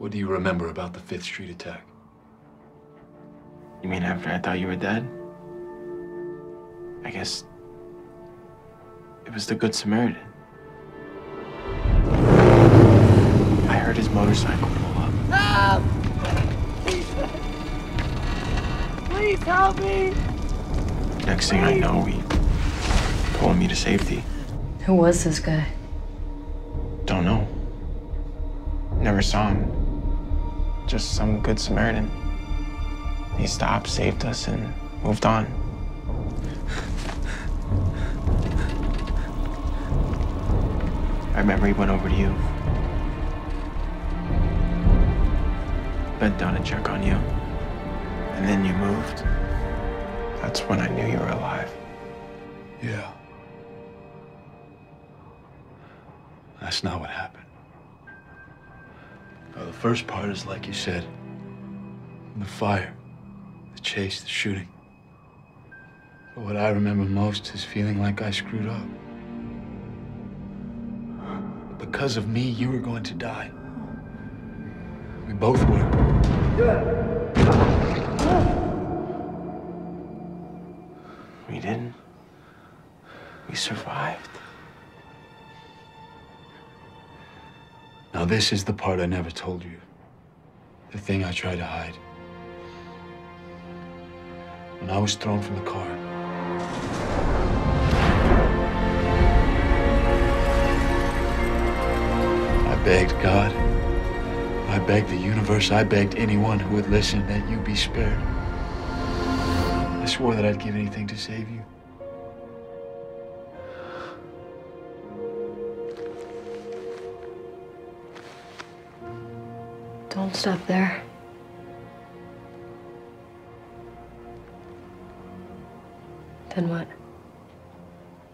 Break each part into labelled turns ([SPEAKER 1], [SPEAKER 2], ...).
[SPEAKER 1] What do you remember about the Fifth Street attack?
[SPEAKER 2] You mean after I thought you were dead? I guess it was the Good Samaritan. I heard his motorcycle pull up.
[SPEAKER 3] Help! Please, please help me!
[SPEAKER 2] Next thing I know, he pulled me to safety.
[SPEAKER 4] Who was this guy?
[SPEAKER 2] Don't know. Never saw him. Just some good Samaritan. He stopped, saved us, and moved on. I remember he went over to you. Bent down to check on you. And then you moved. That's when I knew you were alive.
[SPEAKER 1] Yeah. That's not what happened. Well, the first part is like you said the fire, the chase, the shooting. But what I remember most is feeling like I screwed up. Because of me, you were going to die. We both were.
[SPEAKER 2] We didn't. We survived.
[SPEAKER 1] Now, this is the part I never told you. The thing I tried to hide. When I was thrown from the car, I begged God. I begged the universe. I begged anyone who would listen that you be spared. I swore that I'd give anything to save you.
[SPEAKER 4] Don't stop there. Then what?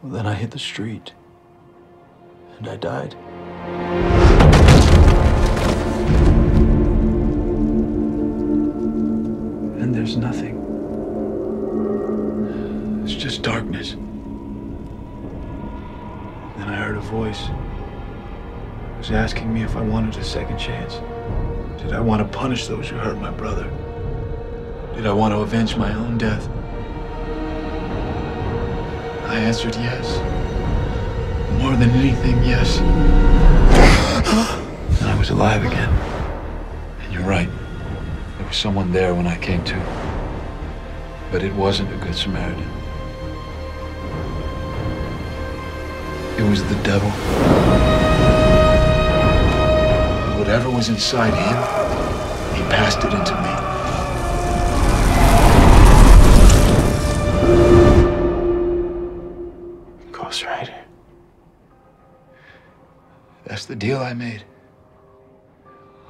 [SPEAKER 1] Well, then I hit the street. And I died. And there's nothing. It's just darkness. Then I heard a voice. It was asking me if I wanted a second chance. Did I want to punish those who hurt my brother? Did I want to avenge my own death? I answered yes. More than anything, yes. And I was alive again. And you're right. There was someone there when I came to. But it wasn't a good Samaritan. It was the devil. Was inside him, he passed it into me.
[SPEAKER 2] Ghost Rider.
[SPEAKER 1] That's the deal I made.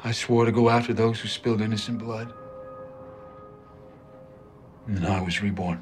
[SPEAKER 1] I swore to go after those who spilled innocent blood. And then I was reborn.